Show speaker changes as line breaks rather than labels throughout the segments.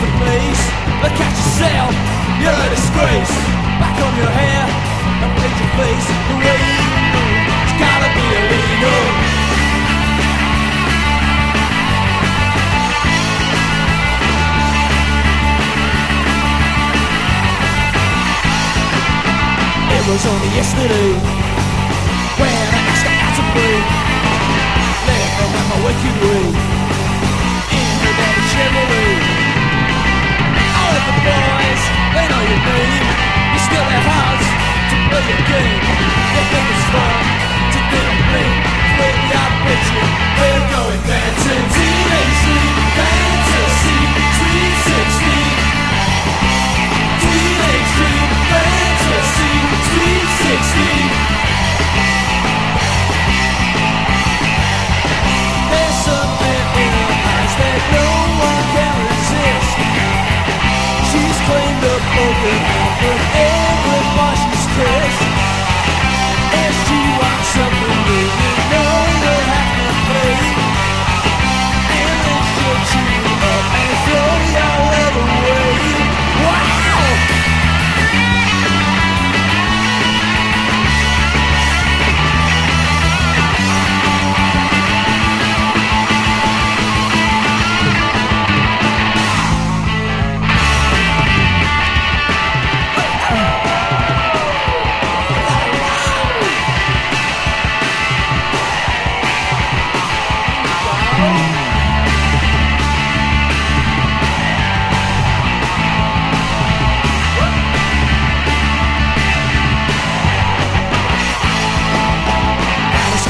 the police. Look at yourself, you're a disgrace. Back on your hair and paint your face. The way you move, it's gotta be illegal. It was only yesterday when I asked her out to play. the end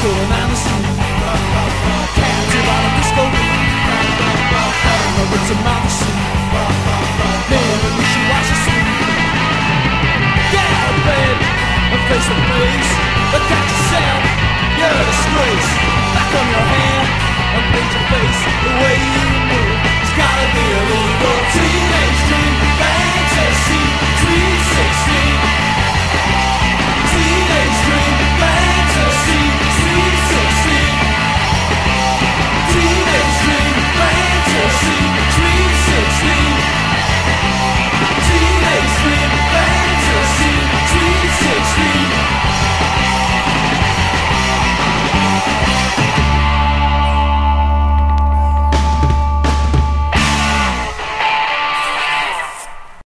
school and